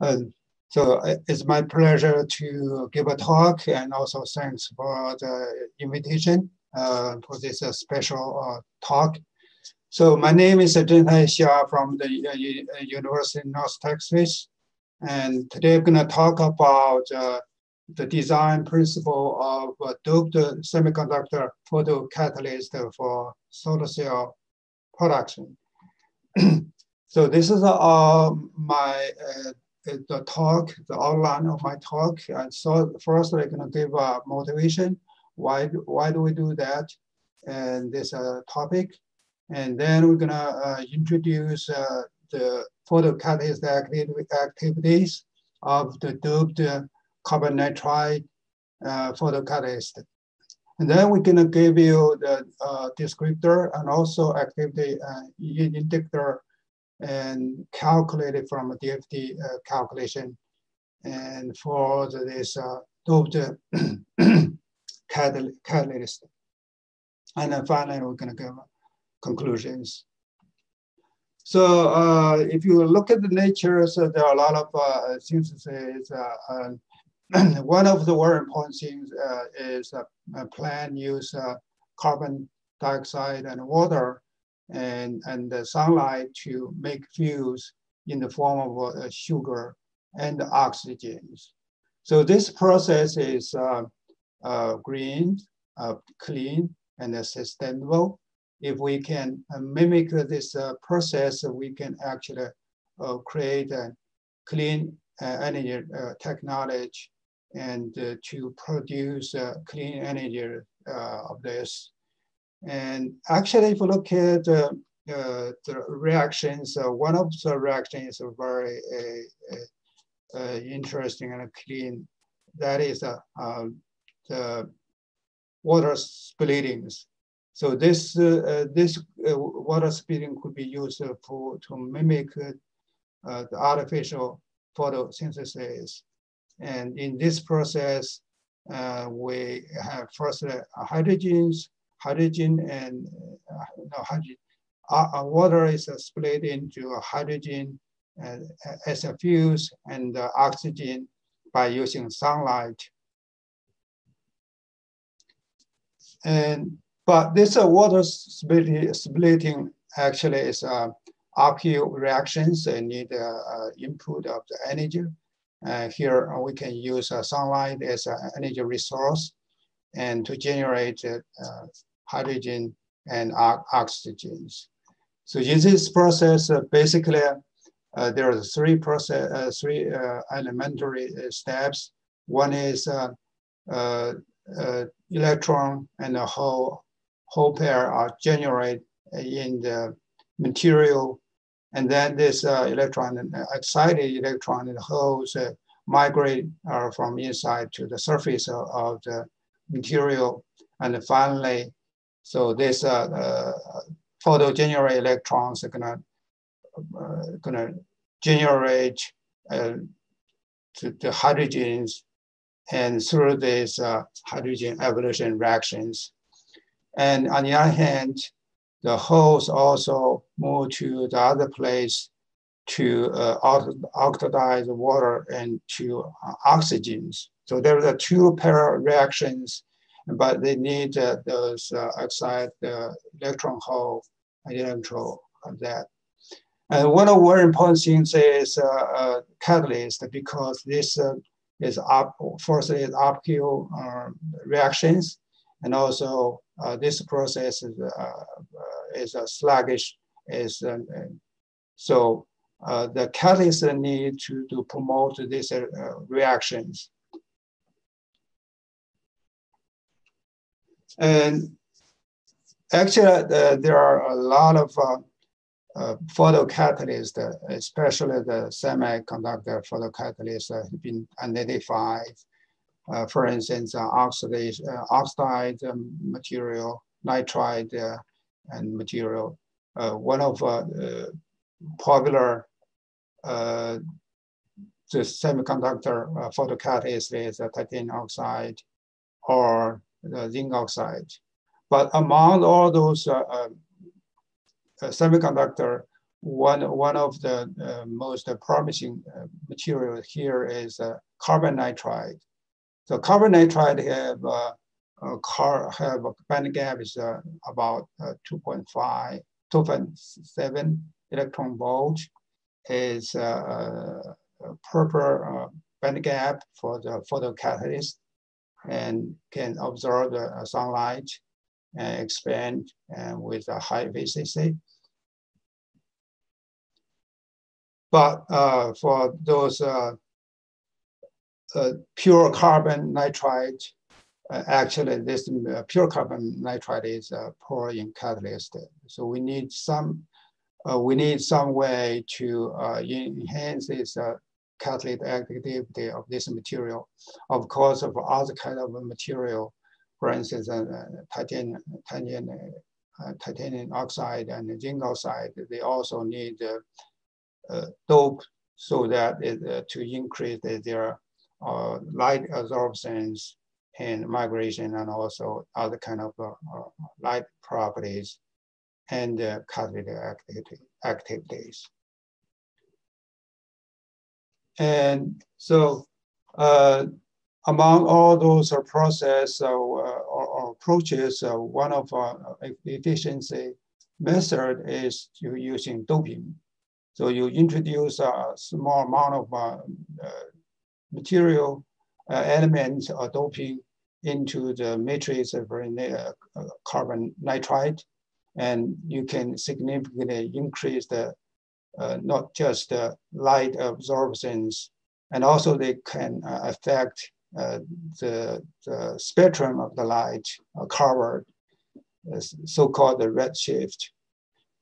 Uh, so it's my pleasure to give a talk and also thanks for the invitation uh, for this uh, special uh, talk. So my name is Zhenhai Xia from the uh, University of North Texas. And today I'm gonna talk about uh, the design principle of doped semiconductor photocatalyst for solar cell production. so this is uh, my uh, the talk, the outline of my talk. And so first I'm gonna give a motivation. Why, why do we do that? And this uh, topic. And then we're gonna uh, introduce uh, the photocatalyst activities of the doped carbon nitride uh, photocatalyst. And then we're gonna give you the uh, descriptor and also activity uh, indicator and calculated from a DFT uh, calculation. And for this uh, doped catalyst. And then finally, we're gonna give conclusions. So uh, if you look at the nature, so there are a lot of uh, syntheses. Uh, one of the very important things uh, is a plant use uh, carbon dioxide and water and, and the sunlight to make fuels in the form of uh, sugar and oxygens. So this process is uh, uh, green, uh, clean, and sustainable. If we can uh, mimic this uh, process, we can actually create a clean energy technology and to produce clean energy of this and actually, if you look at uh, uh, the reactions, uh, one of the reactions is very interesting and clean. That is the water splittings. So this uh, this uh, water splitting could be used for to mimic uh, the artificial photosynthesis. And in this process, we have first hydrogens hydrogen and uh, no, hydrogen. Uh, water is uh, split into hydrogen as a fuse and oxygen by using sunlight. And but this uh, water splitting, splitting actually is uh, uphill reactions and need uh, input of the energy. here we can use sunlight as an energy resource and to generate uh, hydrogen and oxygens. So in this process, uh, basically, uh, there are three process, uh, three uh, elementary uh, steps. One is uh, electron and a hole, hole pair are generated in the material. And then this electron, excited electron and holes migrate from inside to the surface of, of the material. And finally, so this uh, uh, photo generate electrons are gonna uh, gonna generate uh, the, hydrogens and through these uh, hydrogen evolution reactions. And on the other hand, the holes also move to the other place to uh, oxidize water and to uh, oxygens. So there are two parallel reactions but they need uh, those uh, outside the electron hole electron of that. And one of very important things is uh, uh, catalyst because this uh, is up, first is uphill uh, reactions, and also uh, this process is, is sluggish. Is um, so the catalyst need to, to promote these reactions. And actually, uh, there are a lot of uh, uh, photocatalysts, uh, especially the semiconductor photocatalysts that have been identified. Uh, for instance, uh, oxidation, oxide um, material, nitride and material. one of the popular the semiconductor photocatalyst is titanium oxide or the zinc oxide. But among all those uh, uh, uh, semiconductor, one, one of the uh, most promising material here is carbon nitride. So carbon nitride have uh, a car have a band gap is uh, about uh, 2.5, 2.7 electron volt is uh, purple band gap for the photocatalyst and can absorb the sunlight and expand and with a high VCC. But uh, for those uh, uh, pure carbon nitride, uh, actually this uh, pure carbon nitride is uh, poor in catalyst. So we need some, we need some way to enhance this catalytic activity of this material. Of course, for other kind of material, for instance, titanium, titanium, titanium oxide and zinc oxide, they also need uh, dope so that it, uh, to increase their uh, light absorptions and migration and also other kind of light properties and catalytic activity, activities. And so uh, among all those uh, process uh, or, or, approaches, one of our efficiency method is using doping. So you introduce a small amount of uh, uh, material uh, elements or doping into the matrix of carbon nitride, and you can significantly increase the uh, not just the light absorptions, and also they can uh, affect uh, the, the, spectrum of the light covered, so-called the redshift.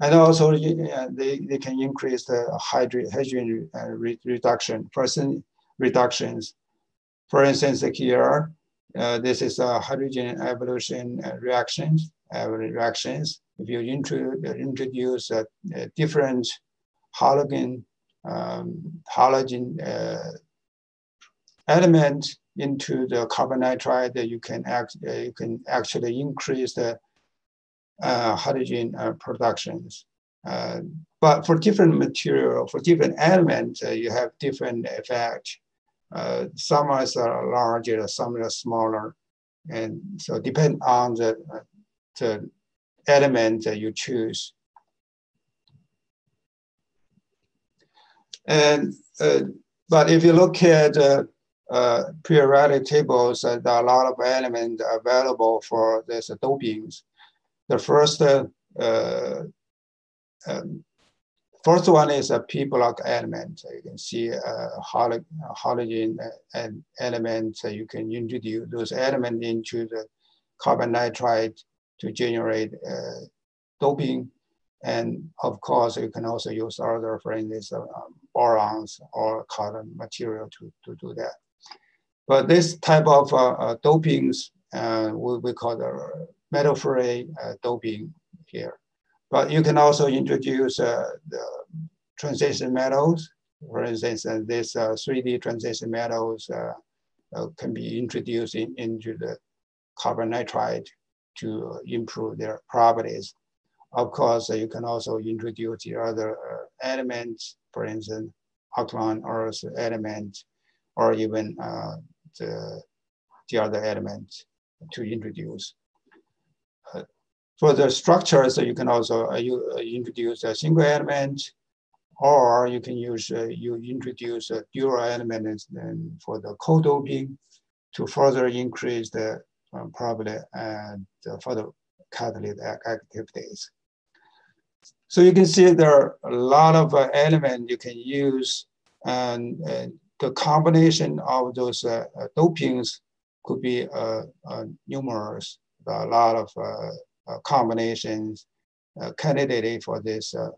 And also uh, they, they can increase the hydrogen uh, re reduction, percent reductions. For instance, here, uh, this is a hydrogen evolution uh, reactions, uh, reactions. If you intro introduce a different halogen, um, halogen element into the carbon nitride, you can act, you can actually increase the uh, hydrogen uh, productions. Uh, but for different material, for different elements, you have different effect. some are larger, some are smaller. And so depend on the, the element that you choose. And uh, but if you look at uh, uh, periodic tables, there are a lot of elements available for this dopings the first uh, uh, um, first one is a p-block element. You can see a uh, halogen element. You can introduce those elements into the carbon nitride to generate uh, doping. And of course, you can also use other, instance, uh, borons or carbon material to, to do that. But this type of uh, dopings, we, we call the metal-free uh, doping here. But you can also introduce uh, the transition metals. For instance, uh, this 3D transition metals can be introduced in, into the carbon nitride to improve their properties. Of course, you can also introduce the other elements, for instance, alkaline earth element, or even uh, the, the other elements to introduce for the structures, you can also uh, you, uh, introduce a single element, or you can use uh, you introduce a dual element and for the co-doping to further increase the um, probably and for the catalytic activities. So you can see there are a lot of uh, elements you can use and uh, the combination of those uh, dopings could be numerous, a lot of uh, combinations uh, candidate for this uh,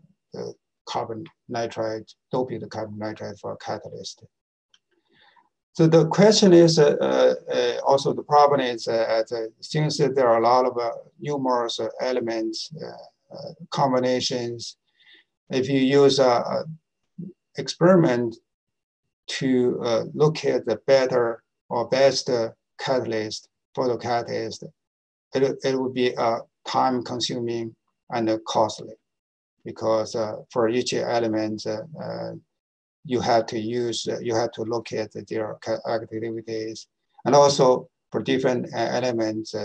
carbon nitride, doping the carbon nitride for catalyst. So the question is uh, uh, also the problem is uh, since there are a lot of numerous elements, combinations, if you use a, experiment to uh, look at the better or best catalyst, photocatalyst, it, it would be uh, a time consuming and costly. because uh, for each element, you have to use, you have to look at their activities. And also for different elements,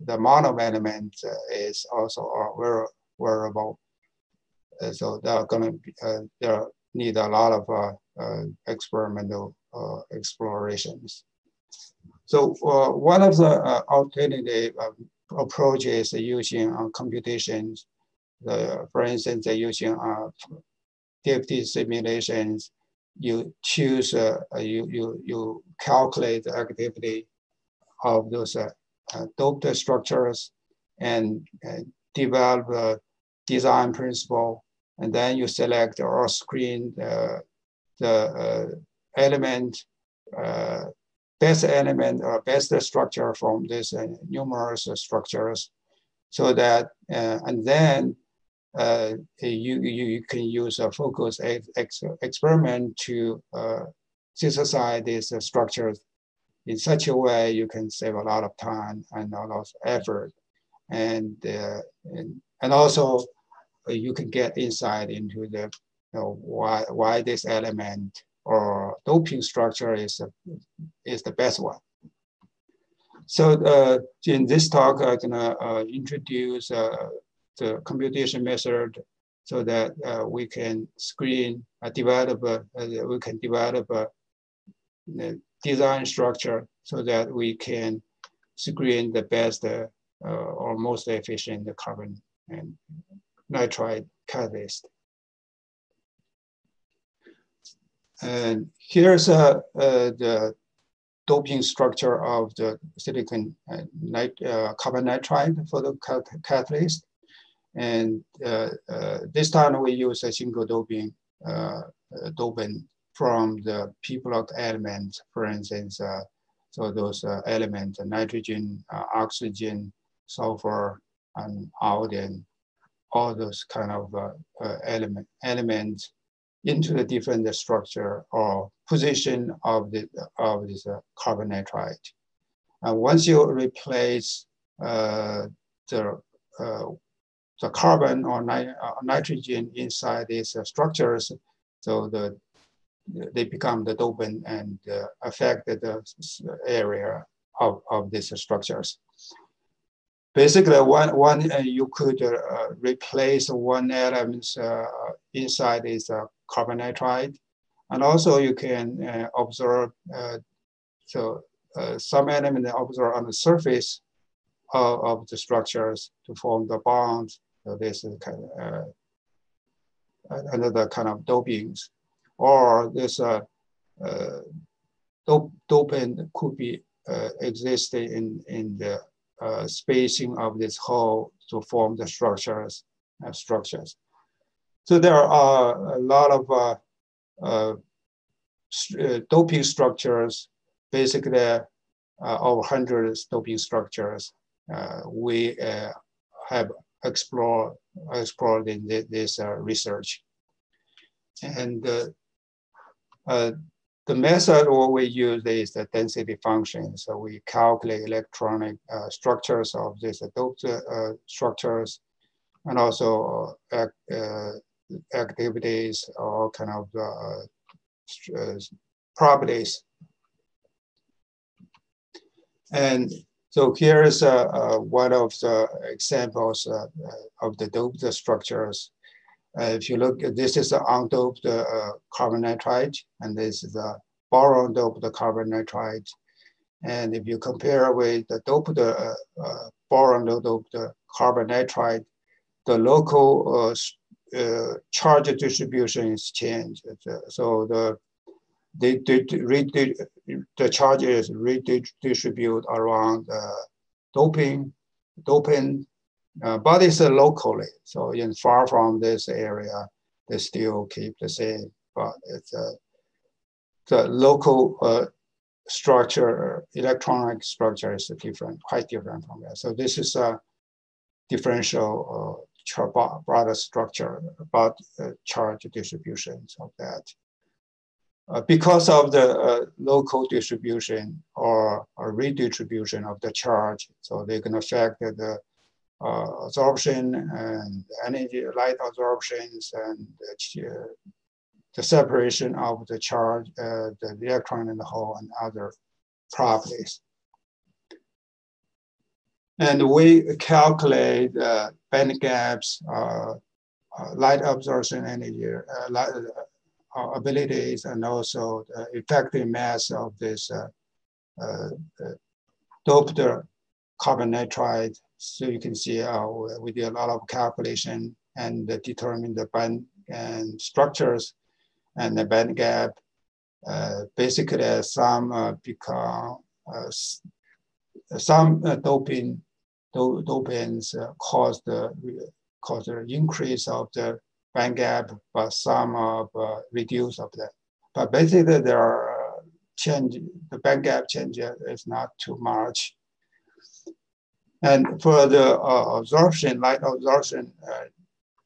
the amount element elements is also uh, a variable. Uh, so they're going to they need a lot of experimental explorations. So uh, one of the uh, alternative uh, approaches using uh, computations, for instance, using DFT simulations, you choose, you, you, you calculate the activity of those doped structures and develop a design principle, and then you select or screen the, the element uh, best element or best structure from these uh, numerous structures so that, uh, and then uh, you, you can use a focus ex experiment to uh, synthesize these uh, structures in such a way you can save a lot of time and a lot of effort. And, uh, and, and also you can get insight into the you know, why, why this element or doping structure is, is the best one. So uh, in this talk, I'm gonna uh, introduce uh, the computation method so that uh, we can screen, uh, develop, uh, we can develop design structure so that we can screen the best or most efficient carbon and nitride catalyst. And here's uh, uh, the doping structure of the silicon uh, nit uh, carbon nitride for the catalyst. And uh, uh, this time we use a single doping dopant from the p block elements, for instance, so those elements, nitrogen, oxygen, sulfur, and iodine, all those kind of element, elements into the different structure or position of, the, of this uh, carbon nitride. And once you replace uh, the, uh, the carbon or ni uh, nitrogen inside these uh, structures, so the, they become the dopant and uh, affect the area of, of these structures basically one, one uh, you could uh, replace one element uh, inside is carbon nitride. And also you can observe, so some element observe on the surface of, of, the structures to form the bonds. So this is kind of, another kind of dopings. Or this uh, uh, dopant could be uh, existing in, in the uh, spacing of this hole to form the structures. Uh, structures. So there are a lot of uh, uh, uh doping structures, basically uh, over 100 doping structures we have explored, explored in this research. And the method what we use is the density function. So we calculate electronic uh, structures of these doped uh, structures and also uh, activities or kind of uh, uh, properties. And so here is uh, uh, one of the examples uh, of the doped structures. Uh, if you look, this is the undoped uh, carbon nitride, and this is uh, the boron doped carbon nitride. And if you compare with the doped boron doped carbon nitride, the local uh, charge distribution is changed. So the they, they, the charges redistribute around uh, doping, doping, uh, but it's uh, locally. So in far from this area, they still keep the same, but it's uh, the local uh, structure, electronic structure is different, quite different from that. So this is a differential uh, broader structure about uh, charge distributions of that. Uh, because of the local distribution or, or, redistribution of the charge, so they can affect the absorption and energy light absorptions and uh, the separation of the charge, uh, the electron in the hole and other properties. And we calculate uh, band gaps, uh, uh, light absorption energy, uh, light, uh, abilities, and also the effective mass of this doped carbon nitride. So you can see uh, we did a lot of calculation and determine the band and structures and the band gap. Uh, basically, uh, some become some doping dopants uh, cause the cause the increase of the band gap, but some of uh, reduce of that. But basically, there are uh, change. The band gap change is not too much. And for the uh, absorption, light absorption uh,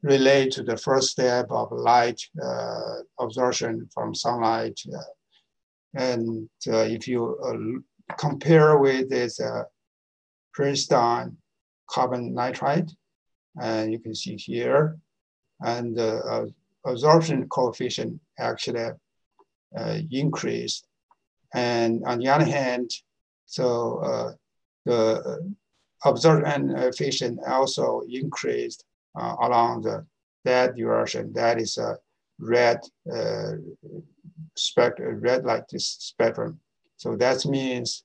relate to the first step of light uh, absorption from sunlight. Uh, and if you compare with this pristine carbon nitride. And you can see here, and the uh, absorption coefficient actually uh, increased. And on the other hand, so uh, the absorption efficient also increased uh, along the that direction. That is a red uh, spectrum, red light spectrum. So that means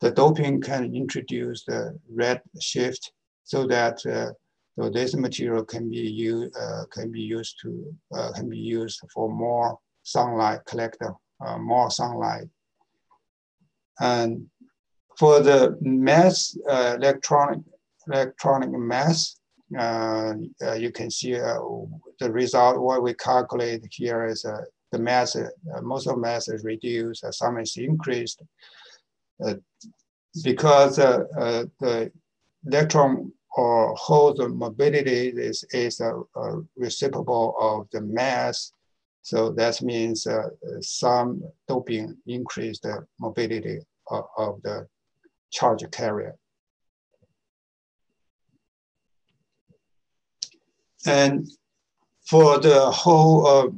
the doping can introduce the red shift so that uh, so this material can be used uh, can be used to uh, can be used for more sunlight collector uh, more sunlight and for the mass uh, electronic electronic mass uh, you can see the result what we calculate here is the mass most of mass is reduced some is increased uh, because uh, uh, the electron or hole's mobility is, is a, a, reciprocal of the mass. So that means uh, some doping increased the mobility of, of, the charge carrier. And for the whole uh,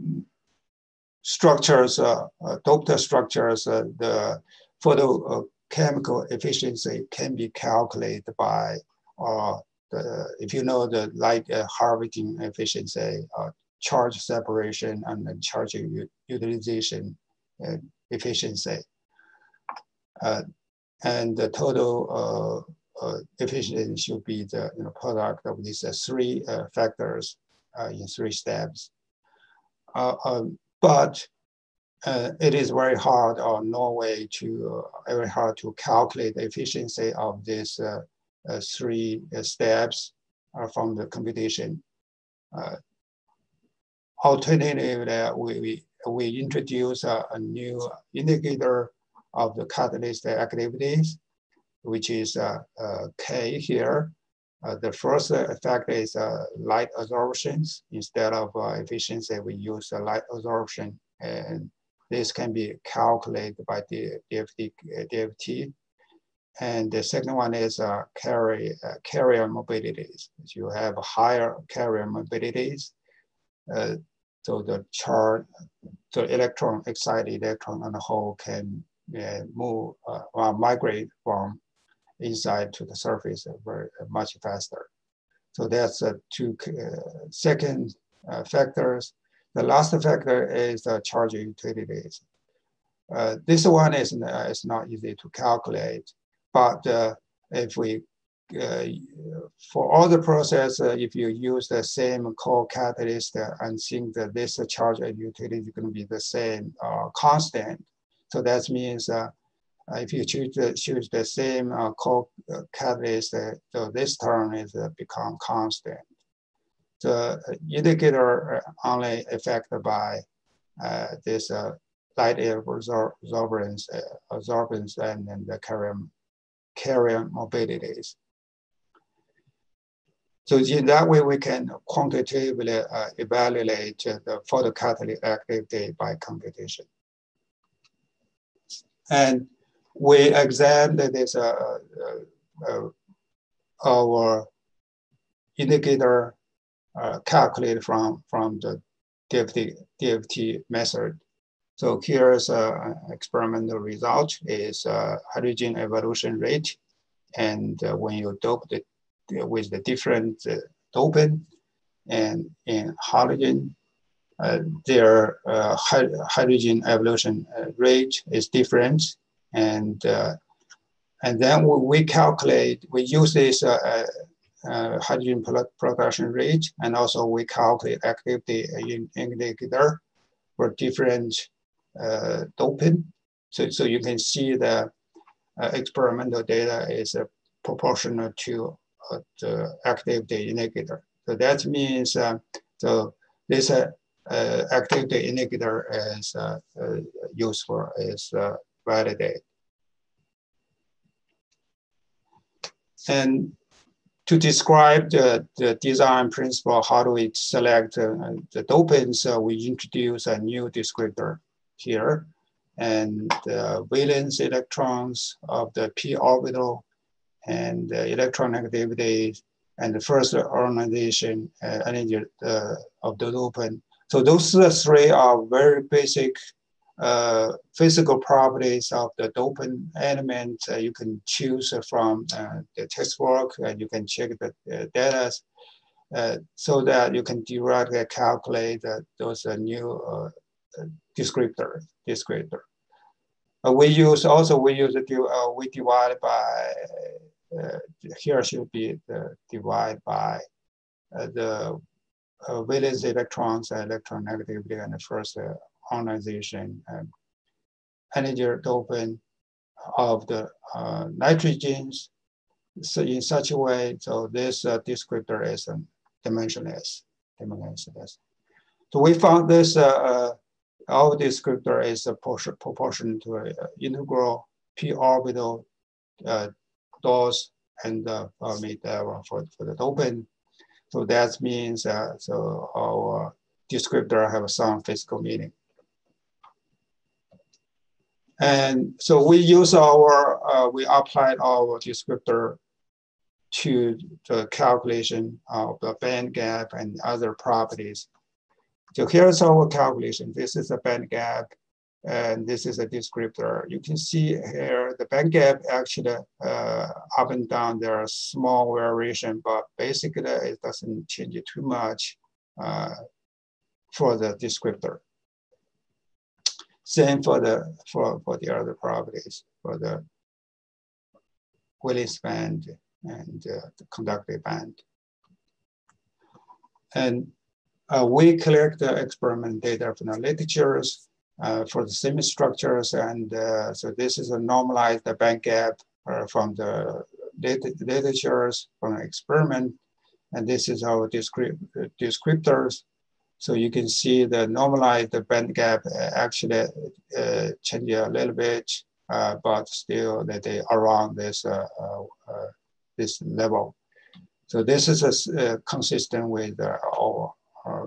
structures, uh, doped structures, the photochemical efficiency can be calculated by uh, the, if you know the light uh, harvesting efficiency, uh, charge separation, and then charge utilization uh, efficiency. Uh, and the total uh, uh, efficiency should be the you know, product of these three factors in three steps. Um, but uh, it is very hard on no way to uh, very hard to calculate the efficiency of these uh, uh three uh, steps uh, from the computation. alternatively, we, we, we introduce a, new indicator of the catalyst activities, which is K here. the first effect is light absorptions. Instead of efficiency, we use light absorption and this can be calculated by the DFT. DFT. And the second one is uh, carry, uh, carrier mobilities. If You have higher carrier mobilities. Uh, so the charge, the electron, excited electron on the hole can uh, move uh, or migrate from inside to the surface very much faster. So that's uh, two second factors. The last factor is the charge utilities. Uh, this one is, uh, is not easy to calculate, but uh, if we, uh, for all the process, uh, if you use the same cocatalyst uh, and think that this charge utility is going to be the same constant. So that means if you choose the, choose the same core catalyst, so this term is become constant the indicator only affected by uh, this uh, light air absorbance, uh, absorbance and then the carrier, carrier mobilities. So in that way, we can quantitatively uh, evaluate the photocatalytic activity by computation. And we examined this uh, uh, our indicator uh, calculated from, from the DFT, DFT method. So here's an experimental result is uh, hydrogen evolution rate. And uh, when you dope it with the different uh, dopant and in uh, their uh, hydrogen evolution uh, rate is different. And, and then we calculate, we use this hydrogen production rate, and also we calculate activity indicator for different uh, doping. So, so you can see the uh, experimental data is uh, proportional to uh, the activity indicator. So that means uh, so this uh, activity indicator is useful, is validated. And to describe the, the design principle, how do we select uh, the dopants, uh, we introduce a new descriptor here. And the valence electrons of the p orbital and the electronegativity and the first ionization uh, energy uh, of the dopant. So those three are very basic uh, physical properties of the dopant element. Uh, you can choose from uh, the textbook and you can check the uh, data so that you can directly calculate those new descriptor, descriptor. Uh, we use also we use uh, we divide by uh, here should be the divide by uh, the uh, valence electrons and electron negativity and the first uh, ionization and energy doping of the uh, nitrogens so in such a way so this descriptor is um, dimensionless dimensionless so we found this our descriptor is a proportion to an integral p orbital uh, dose and level for, for the dopant. So that means uh, so our descriptor have some physical meaning. And so we use our, uh, we applied our descriptor to the calculation of the band gap and other properties so here's our calculation. This is the band gap, and this is a descriptor. You can see here the band gap actually uh, up and down, there are small variation, but basically it doesn't change too much uh, for the descriptor. Same for the for, for the other properties, for the valence band and uh, the conductive band. And uh, we collect the experiment data from the literatures for the semi-structures. And uh, so this is a normalized band gap uh, from the literatures from the experiment. And this is our descript descriptors. So you can see the normalized band gap uh, actually uh, a little bit, but still that they around this, this level. So this is a, consistent with our uh,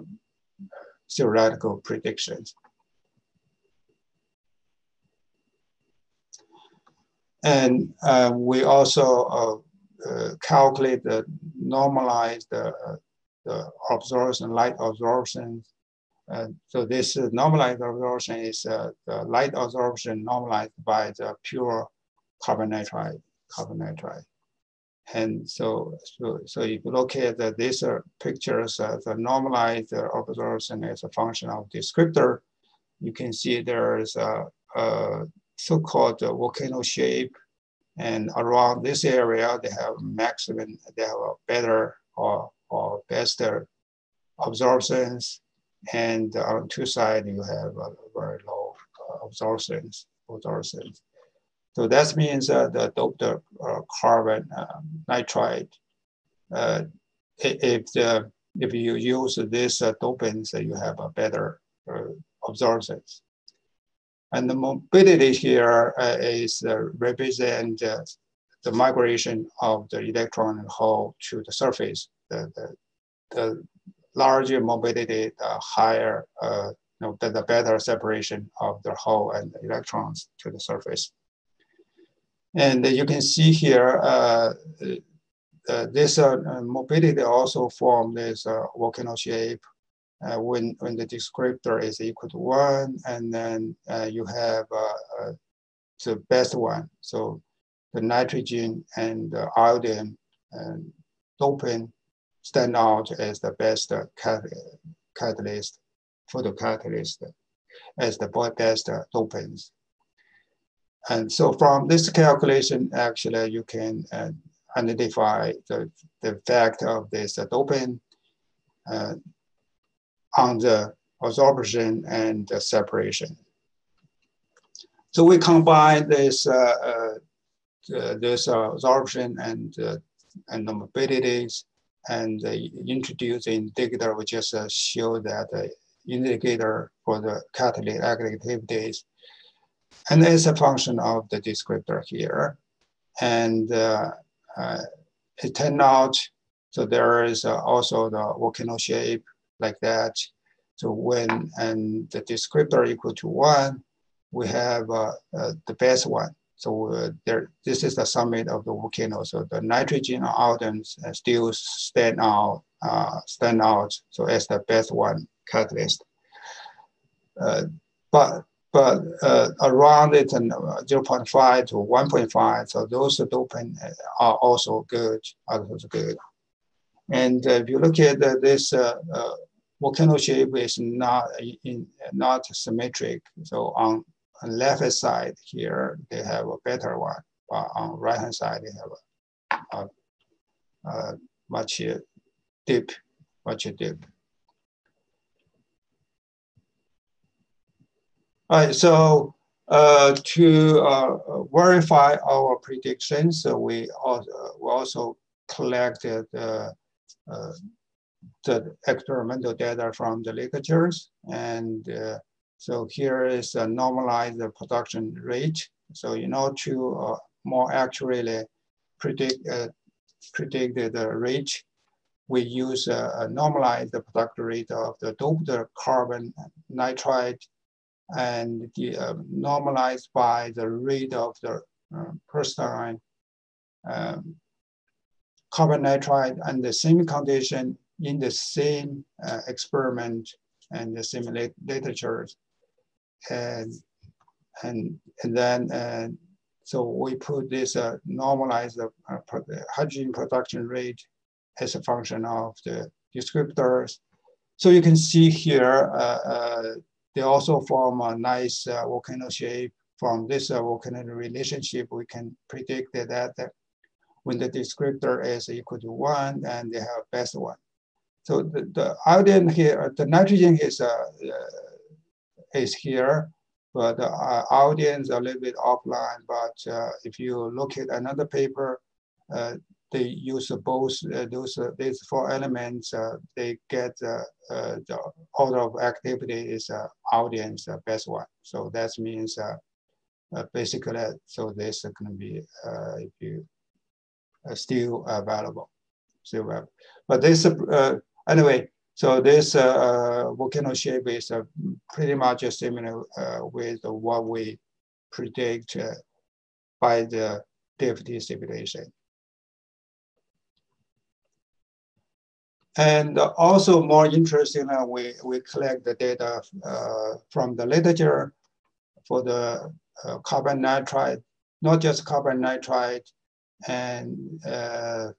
theoretical predictions. And uh, we also uh, uh, calculate the normalized the, the absorption, light absorption. so this normalized absorption is the light absorption normalized by the pure carbon nitride, carbon nitride. And so, so, so if you look at the, these uh, pictures, uh, the normalized uh, absorption as a function of descriptor, you can see there's a, a so-called volcano shape. And around this area, they have maximum, they have a better or, or best absorptions. And on two sides, you have a very low absorptions. absorptions. So that means uh, the doped uh, carbon uh, nitride, uh, if, the, if you use this uh, dopants, you have a better uh, absorptions. And the mobility here uh, is represent the migration of the electron hole to the surface. The, the, the larger mobility, the higher, uh, you know, the, the better separation of the hole and the electrons to the surface. And you can see here, uh, uh, this uh, mobility also form this volcano shape when, when the descriptor is equal to one, and then you have the best one. So the nitrogen and the iodine and dopant stand out as the best catalyst, photocatalyst, as the best dopants. And so from this calculation, actually, you can uh, identify the, the effect of this uh, dopant uh, on the absorption and the separation. So we combine this, uh, uh, this absorption and, uh, and the mobilities and introduce the indicator, we just show that the indicator for the catalytic activities and it's a function of the descriptor here. And uh, uh, it turned out, so there is uh, also the volcano shape like that. So when and the descriptor equal to one, we have uh, uh, the best one. So uh, there, this is the summit of the volcano. So the nitrogen atoms still stand out, stand out. So as the best one catalyst. but but uh, around it and uh, 0.5 to 1.5. So those dopant are also good, also good. And uh, if you look at this uh, uh, volcano shape is not in, not symmetric. So on, left side here, they have a better one, but on right hand side, they have a, a, a much deep, much deep. All right, so uh, to uh, verify our predictions, so we also, we also collected uh, the experimental data from the literatures. And uh, so here is a normalized production rate. So in order to uh, more accurately predict, uh, predict the rate, we use a, a normalized production rate of the doped carbon nitride and the, uh, normalized by the rate of the uh, crystalline um, carbon nitride and the same condition in the same uh, experiment and the same literature. And, and, and then, uh, so we put this uh, normalized uh, hydrogen production rate as a function of the descriptors. So you can see here, uh, uh, they also form a nice volcano shape. From this volcanic relationship, we can predict that, that when the descriptor is equal to one, and they have best one. So the, the iodine here, the nitrogen is, uh, uh, is here, but the uh, is a little bit offline. But uh, if you look at another paper, uh, they use both uh, those uh, these four elements. Uh, they get the order of activity is audience best one. So that means basically so this can be if you still available, still available. But this anyway. So this volcano shape is pretty much similar with what we predict by the DFT simulation. And also more interesting, uh, we, we collect the data uh, from the literature for the uh, carbon nitride, not just carbon nitride, and uh,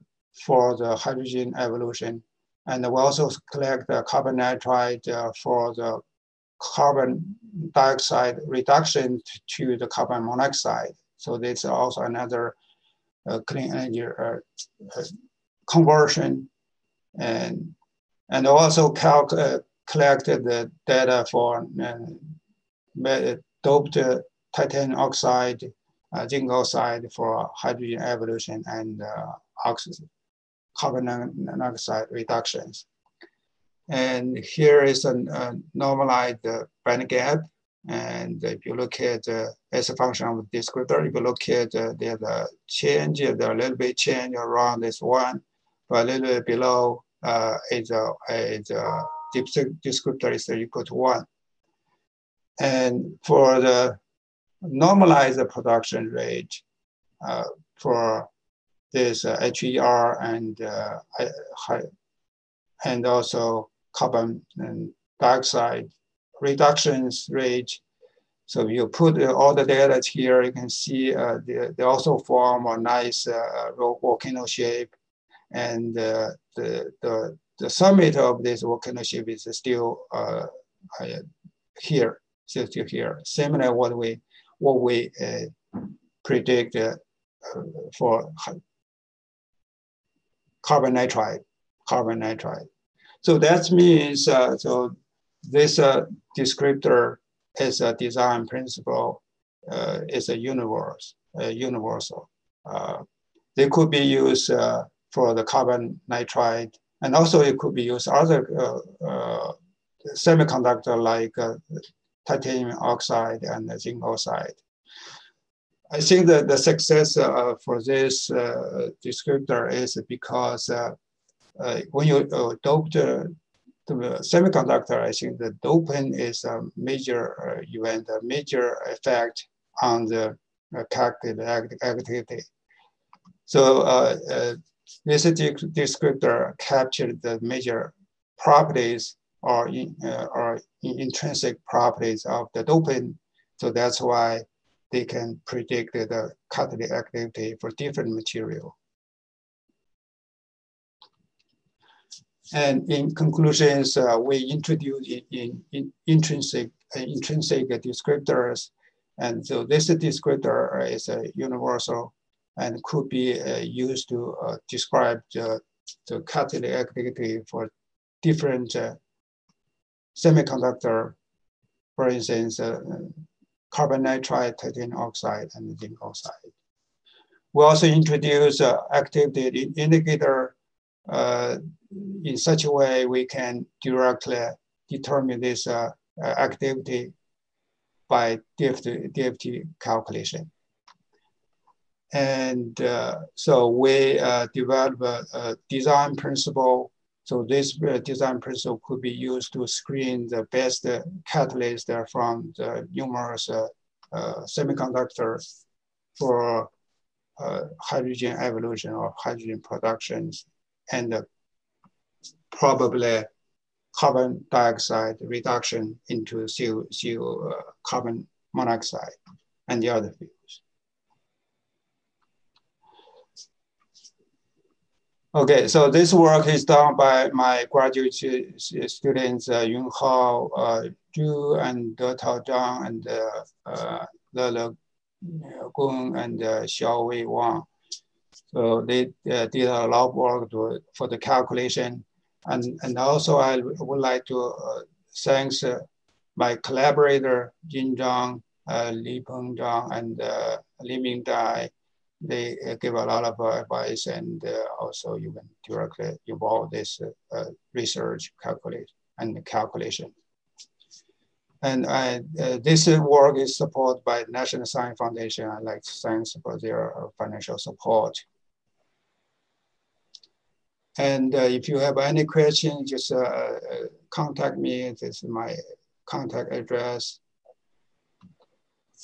for the hydrogen evolution. And we also collect the carbon nitride uh, for the carbon dioxide reduction to the carbon monoxide. So this is also another uh, clean energy conversion and and also calc uh, collected the data for uh, doped titanium oxide, uh, zinc oxide for hydrogen evolution and uh, oxygen, carbon monoxide reductions. And here is a, a normalized uh, band gap. And if you look at uh, as a function of the descriptor, if you look at uh, there's a change, a little bit change around this one but a little bit below uh, is a, is a descriptor is equal to one. And for the normalized production rate uh, for this HER and and also carbon dioxide reductions rate. So if you put all the data here, you can see uh, they, they also form a nice uh, volcano shape. And uh, the, the, the summit of this volcano shape is still uh, here, still, still here. Similar what we, what we uh, predict uh, for carbon nitride, carbon nitride. So that means, uh, so this uh, descriptor is a design principle, uh, is a universe, universal. Uh, they could be used uh, for the carbon nitride, and also it could be used other uh, semiconductor like titanium oxide and zinc oxide. I think that the success uh, for this uh, descriptor is because uh, when you dope the, semiconductor, I think the doping is a major event, a major effect on the calculated activity. So this descriptor captured the major properties or, in, uh, or intrinsic properties of the doping. So that's why they can predict the catalytic activity for different material. And in conclusions, uh, we introduce in, in, in intrinsic, uh, intrinsic descriptors. And so this descriptor is a universal and could be uh, used to uh, describe the, the catalytic activity for different uh, semiconductor, for instance, uh, carbon nitride, titanium oxide, and zinc oxide. We also introduce uh, activity indicator uh, in such a way we can directly determine this uh, activity by DFT, DFT calculation. And uh, so we uh, develop a, a design principle so this uh, design principle could be used to screen the best uh, catalyst from the numerous uh, semiconductors for hydrogen evolution or hydrogen productions and probably carbon dioxide reduction into CO, CO uh, carbon monoxide and the other fields. Okay, so this work is done by my graduate students, uh, Yunhao uh, Zhu and Detao Zhang and uh, uh, Lele Gong and uh, Xiaowei Wang. So they uh, did a lot of work to, for the calculation. And, and also I would like to uh, thank uh, my collaborator, Jin Zhang, uh, Li Peng Zhang, and uh, Li Ming Dai, they uh, give a lot of uh, advice and uh, also you can directly involve this research calculate and calculation. And I, uh, this work is supported by National Science Foundation. I'd like thank for their financial support. And uh, if you have any questions, just uh, contact me. This is my contact address.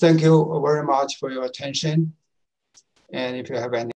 Thank you very much for your attention. And if you have any